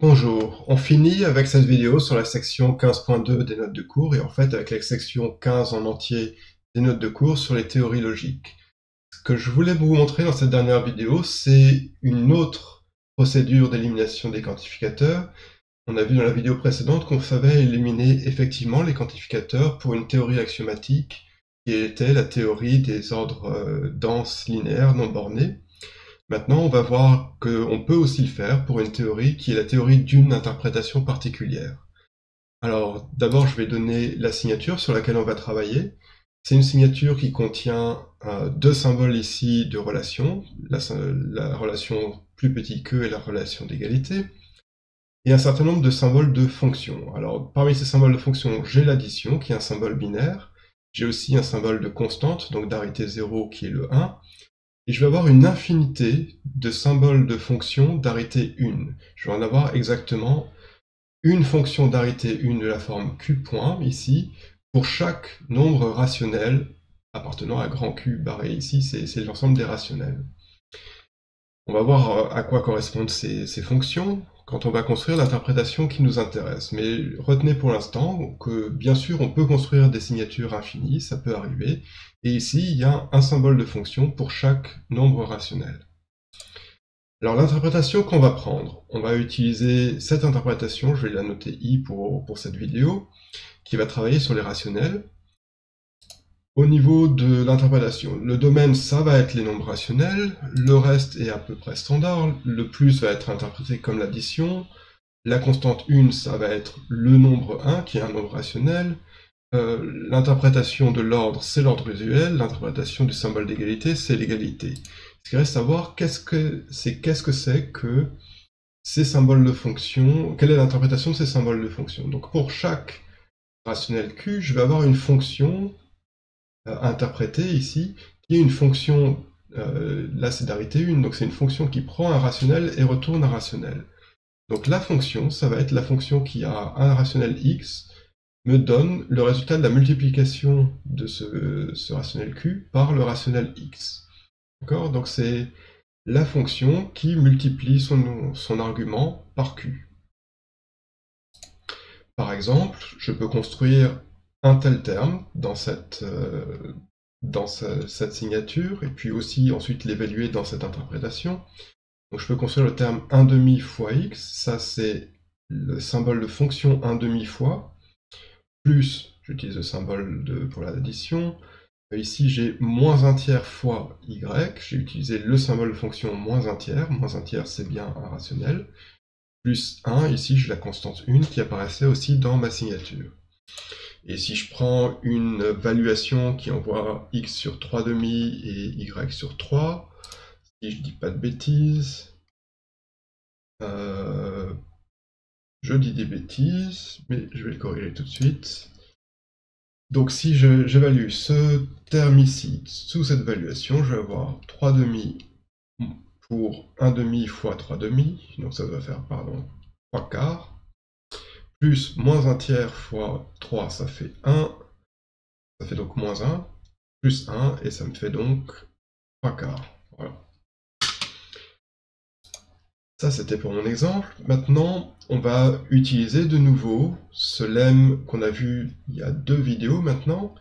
Bonjour, on finit avec cette vidéo sur la section 15.2 des notes de cours et en fait avec la section 15 en entier des notes de cours sur les théories logiques. Ce que je voulais vous montrer dans cette dernière vidéo, c'est une autre procédure d'élimination des quantificateurs. On a vu dans la vidéo précédente qu'on savait éliminer effectivement les quantificateurs pour une théorie axiomatique qui était la théorie des ordres euh, denses linéaires non bornés. Maintenant, on va voir qu'on peut aussi le faire pour une théorie qui est la théorie d'une interprétation particulière. Alors, d'abord, je vais donner la signature sur laquelle on va travailler. C'est une signature qui contient euh, deux symboles ici de relation, la, la, relation plus petit que et la relation d'égalité, et un certain nombre de symboles de fonctions. Alors, parmi ces symboles de fonctions, j'ai l'addition, qui est un symbole binaire, j'ai aussi un symbole de constante, donc d'arité 0, qui est le 1, et je vais avoir une infinité de symboles de fonctions d'arité 1. Je vais en avoir exactement une fonction d'arité 1 de la forme q point, ici, pour chaque nombre rationnel appartenant à grand Q barré ici, c'est l'ensemble des rationnels. On va voir euh, à quoi correspondent ces, ces fonctions quand on va construire l'interprétation qui nous intéresse. Mais retenez pour l'instant que bien sûr on peut construire des signatures infinies, ça peut arriver, et ici il y a un symbole de fonction pour chaque nombre rationnel. Alors l'interprétation qu'on va prendre, on va utiliser cette interprétation, je vais la noter i pour, pour cette vidéo, qui va travailler sur les rationnels. Au niveau de l'interprétation, le domaine, ça va être les nombres rationnels, le reste est à peu près standard, le plus va être interprété comme l'addition, la constante 1, ça va être le nombre 1, qui est un nombre rationnel, euh, l'interprétation de l'ordre, c'est l'ordre usuel, l'interprétation du symbole d'égalité, c'est l'égalité. Ce qui reste à voir, qu'est-ce que c'est qu'est-ce que c'est que ces symboles de fonction, quelle est l'interprétation de ces symboles de fonction. Donc pour chaque rationnel Q, je vais avoir une fonction euh, interpréter ici, qui est une fonction, euh, là c'est d'arité 1, donc c'est une fonction qui prend un rationnel et retourne un rationnel. Donc la fonction, ça va être la fonction qui a un rationnel x, me donne le résultat de la multiplication de ce, rationnel q par le rationnel x. D'accord? Donc c'est la fonction qui multiplie son argument par q. Par exemple, je peux construire un tel terme dans cette, euh, dans cette signature, et puis aussi ensuite l'évaluer dans cette interprétation. Donc je peux construire le terme 1 demi fois x, ça c'est le symbole de fonction 1 demi fois, plus, j'utilise le symbole de, pour l'addition, ici j'ai moins un tiers fois y, j'ai utilisé le symbole de fonction moins un tiers, moins un tiers c'est bien un rationnel, plus 1, ici j'ai la constante 1 qui apparaissait aussi dans ma signature. Et si je prends une valuation qui envoie x sur 3 demi et y sur 3, si je dis pas de bêtises, euh, je dis des bêtises, mais je vais le corriger tout de suite. Donc si j'évalue ce terme ici sous cette valuation, je vais avoir 3 demi pour 1 demi fois 3 demi, donc ça doit faire, pardon, 3 quarts plus moins un tiers fois 3, ça fait 1. Ça fait donc moins 1, plus 1, et ça me fait donc 3 quarts. Voilà. Ça, c'était pour mon exemple. Maintenant, on va utiliser de nouveau ce lemme qu'on a vu il y a deux vidéos maintenant,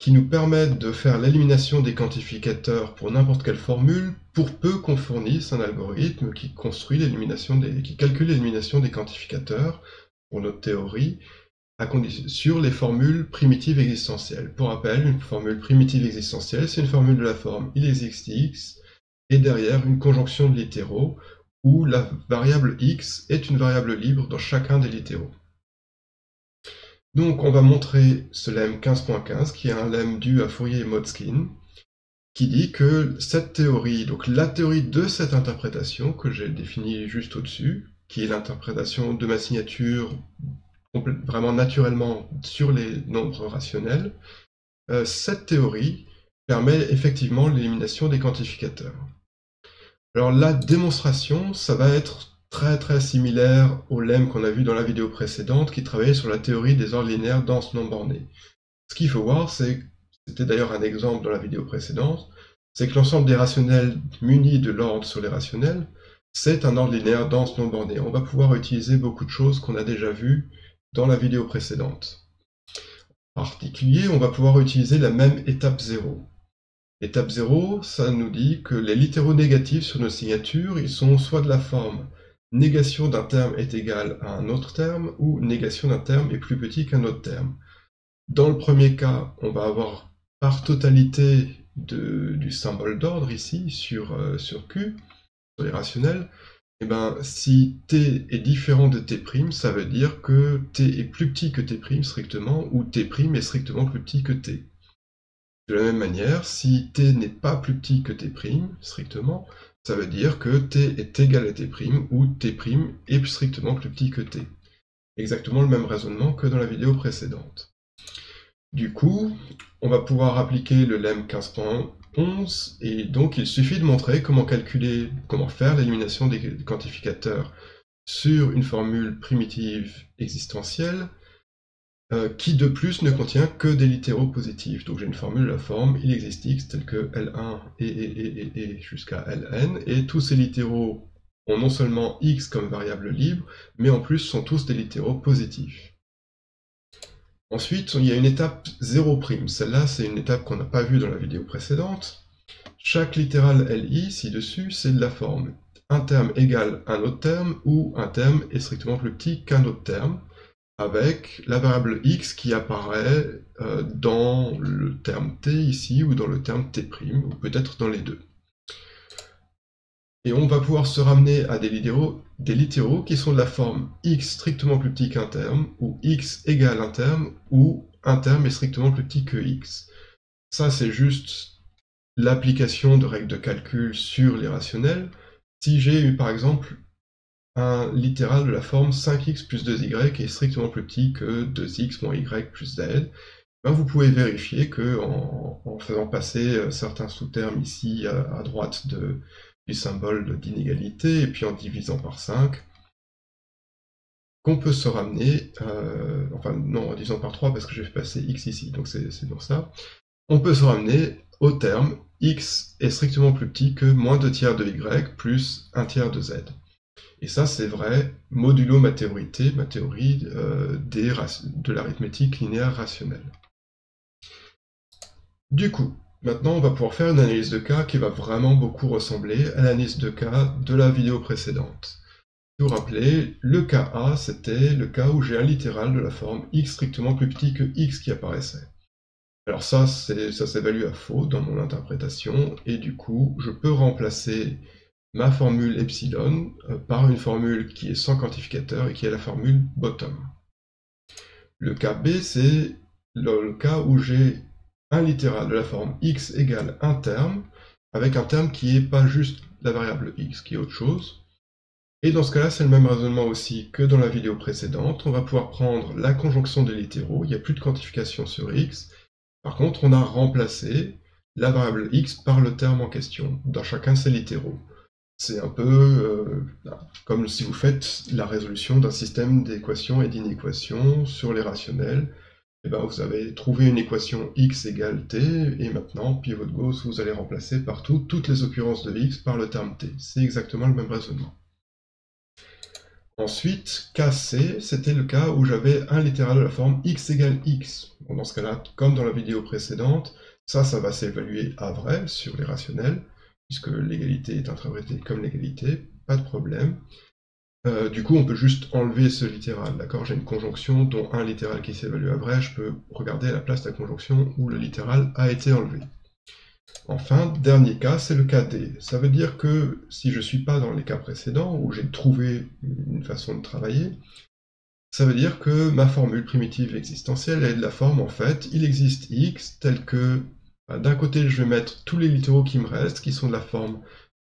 qui nous permettent de faire l'élimination des quantificateurs pour n'importe quelle formule, pour peu qu'on fournisse un algorithme qui construit l'élimination des, qui calcule l'élimination des quantificateurs pour notre théorie sur les formules primitives existentielles. Pour rappel, une formule primitive existentielle, c'est une formule de la forme il existe x, et derrière une conjonction de littéraux, où la variable x est une variable libre dans chacun des littéraux. Donc on va montrer ce lemme 15.15, qui est un lemme dû à Fourier et Motzkin, qui dit que cette théorie, donc la théorie de cette interprétation que j'ai définie juste au-dessus, qui est l'interprétation de ma signature vraiment naturellement sur les nombres rationnels, euh, cette théorie permet effectivement l'élimination des quantificateurs. Alors la démonstration, ça va être très très similaire au lemme qu'on a vu dans la vidéo précédente qui travaillait sur la théorie des ordres linéaires denses non bornés. Ce qu'il faut voir, c'est, c'était d'ailleurs un exemple dans la vidéo précédente, c'est que l'ensemble des rationnels munis de l'ordre sur les rationnels c'est un ordre linéaire dense non borné. On va pouvoir utiliser beaucoup de choses qu'on a déjà vues dans la vidéo précédente. En particulier, on va pouvoir utiliser la même étape 0. Étape 0, ça nous dit que les littéraux négatifs sur nos signatures, ils sont soit de la forme négation d'un terme est égal à un autre terme, ou négation d'un terme est plus petit qu'un autre terme. Dans le premier cas, on va avoir par totalité du symbole d'ordre ici sur, euh, sur Q, sur les rationnels, et eh ben, si t est différent de t', ça veut dire que t est plus petit que t' strictement, ou t' est strictement plus petit que t. De la même manière, si t n'est pas plus petit que t', strictement, ça veut dire que t est égal à t', ou t' est strictement plus petit que t. Exactement le même raisonnement que dans la vidéo précédente. Du coup, on va pouvoir appliquer le lemme 15.11, et donc il suffit de montrer comment calculer, comment faire l'élimination des quantificateurs sur une formule primitive existentielle, euh, qui de plus ne contient que des littéraux positifs. Donc j'ai une formule de la forme il existe x telle que L1 et, et, et, et jusqu'à Ln, et tous ces littéraux ont non seulement x comme variable libre, mais en plus sont tous des littéraux positifs. Ensuite, il y a une étape 0'. Celle-là, c'est une étape qu'on n'a pas vue dans la vidéo précédente. Chaque littéral li, ci-dessus, c'est de la forme. Un terme égale un autre terme, ou un terme est strictement plus petit qu'un autre terme avec la variable x qui apparaît euh, dans le terme t ici, ou dans le terme t', ou peut-être dans les deux. Et on va pouvoir se ramener à des littéraux, des littéraux qui sont de la forme x strictement plus petit qu'un terme, ou x égale un terme, ou un terme est strictement plus petit que x. Ça, c'est juste l'application de règles de calcul sur les rationnels. Si j'ai eu par exemple un littéral de la forme 5x plus 2y est strictement plus petit que 2x moins y plus z, ben vous pouvez vérifier que en, faisant passer euh, certains sous-termes ici à, droite du symbole d'inégalité et puis en divisant par 5, qu'on peut se ramener, euh, enfin non, en divisant par 3 parce que j'ai fait passer x ici, donc c'est dans ça, on peut se ramener au terme x est strictement plus petit que moins 2 tiers de y plus 1 tiers de z. Et ça, c'est vrai modulo ma théorie, ma théorie euh, de l'arithmétique linéaire rationnelle. Du coup, maintenant, on va pouvoir faire une analyse de cas qui va vraiment beaucoup ressembler à l'analyse de cas de la vidéo précédente. Vous vous rappelez, le cas A, c'était le cas où j'ai un littéral de la forme x strictement plus petit que x qui apparaissait. Alors ça, ça s'évalue à faux dans mon interprétation, et du coup, je peux remplacer ma formule epsilon euh, par une formule qui est sans quantificateur et qui est la formule bottom. Le cas B, c'est le, cas où j'ai un littéral de la forme x égale un terme, avec un terme qui n'est pas juste la variable x, qui est autre chose. Et dans ce cas-là, c'est le même raisonnement aussi que dans la vidéo précédente. On va pouvoir prendre la conjonction des littéraux, il n'y a plus de quantification sur x. Par contre, on a remplacé la variable x par le terme en question, dans chacun de ces littéraux. C'est un peu euh, comme si vous faites la résolution d'un système d'équations et d'inéquations sur les rationnels. Eh ben, vous avez trouvé une équation x égale t, et maintenant, pivot de Gauss, vous allez remplacer partout toutes les occurrences de x par le terme t. C'est exactement le même raisonnement. Ensuite, KC, c'était le cas où j'avais un littéral de la forme x égale x. dans ce cas-là, comme dans la vidéo précédente, ça, ça va s'évaluer à vrai sur les rationnels puisque l'égalité est interprétée comme l'égalité, pas de problème. Euh, du coup, on peut juste enlever ce littéral, d'accord? J'ai une conjonction dont un littéral qui s'évalue à vrai, je peux regarder à la place de la conjonction où le littéral a été enlevé. Enfin, dernier cas, c'est le cas D. Ça veut dire que si je ne suis pas dans les cas précédents, où j'ai trouvé une façon de travailler, ça veut dire que ma formule primitive existentielle est de la forme, en fait, il existe x tel que euh, d'un côté, je vais mettre tous les littéraux qui me restent, qui sont de la forme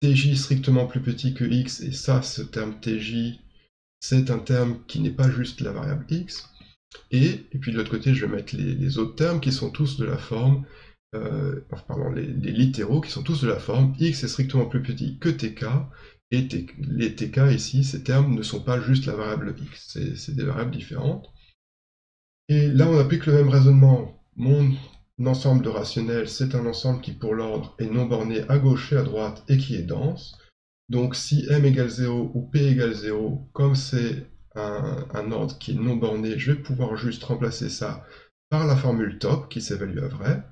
tj strictement plus petit que x, et ça, ce terme tj, c'est un terme qui n'est pas juste la variable x. Et, puis de l'autre côté, je vais mettre les, autres termes qui sont tous de la forme, euh, pardon, les, littéraux qui sont tous de la forme x est strictement plus petit que tk, et les tk ici, ces termes ne sont pas juste la variable x, c'est des variables différentes. Et là, on applique le même raisonnement. Mon ensemble de rationnels, c'est un ensemble qui, pour l'ordre, est non borné à gauche et à droite et qui est dense. Donc si m égale 0 ou p égale 0, comme c'est un, ordre qui est non borné, je vais pouvoir juste remplacer ça par la formule top qui s'évalue à vrai.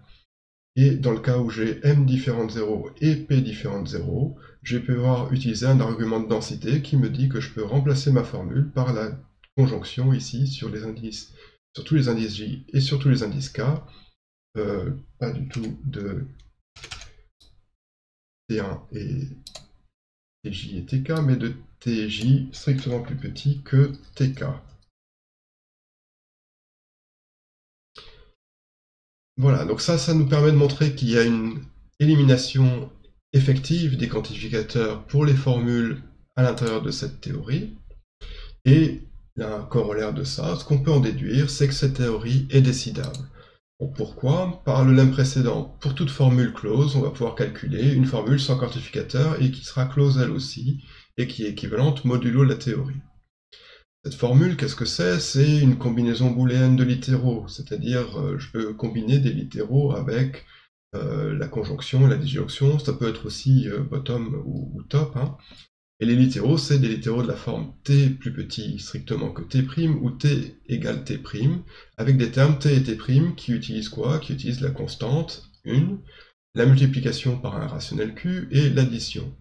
Et dans le cas où j'ai m différent de 0 et p différent de 0, je vais pouvoir utiliser un argument de densité qui me dit que je peux remplacer ma formule par la conjonction ici sur les indices, sur tous les indices j et sur tous les indices k, euh, pas du tout de t1 et tj et tk, mais de tj strictement plus petit que tk. Voilà, donc ça, ça nous permet de montrer qu'il y a une élimination effective des quantificateurs pour les formules à l'intérieur de cette théorie. Et un corollaire de ça, ce qu'on peut en déduire, c'est que cette théorie est décidable. Pourquoi? Par le lemme précédent, pour toute formule close, on va pouvoir calculer une formule sans quantificateur et qui sera close elle aussi, et qui est équivalente modulo la théorie. Cette formule, qu'est-ce que c'est? C'est une combinaison booléenne de littéraux, c'est-à-dire euh, je peux combiner des littéraux avec euh, la conjonction la disjonction, ça peut être aussi euh, bottom ou, top. Hein. Et les littéraux, c'est des littéraux de la forme t plus petit strictement que t' ou t égale t', avec des termes t et t' qui utilisent quoi? Qui utilisent la constante 1, la multiplication par un rationnel q et l'addition.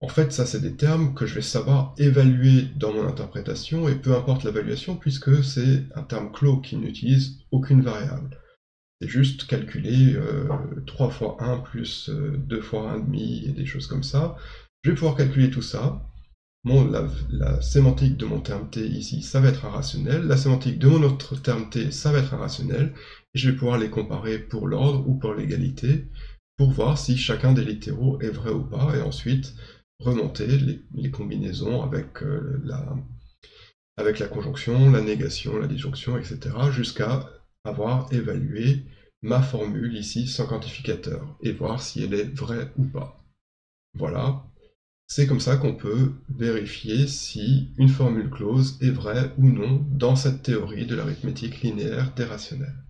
En fait, ça, c'est des termes que je vais savoir évaluer dans mon interprétation, et peu importe l'évaluation, puisque c'est un terme clos qui n'utilise aucune variable. C'est juste calculer 3 euh, fois 1 plus 2 euh, fois 1,5 et des choses comme ça. Je vais pouvoir calculer tout ça. la, sémantique de mon terme t ici, ça va être un rationnel. La sémantique de mon autre terme t, ça va être un rationnel. Et je vais pouvoir les comparer pour l'ordre ou pour l'égalité, pour voir si chacun des littéraux est vrai ou pas. Et ensuite, remonter les, combinaisons avec, euh, la, avec la conjonction, la négation, la disjonction, etc. jusqu'à avoir évalué ma formule ici sans quantificateur et voir si elle est vraie ou pas. Voilà, c'est comme ça qu'on peut vérifier si une formule close est vraie ou non dans cette théorie de l'arithmétique linéaire des rationnels.